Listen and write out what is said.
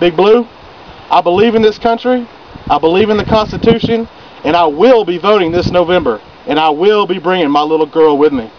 Big Blue, I believe in this country, I believe in the Constitution, and I will be voting this November, and I will be bringing my little girl with me.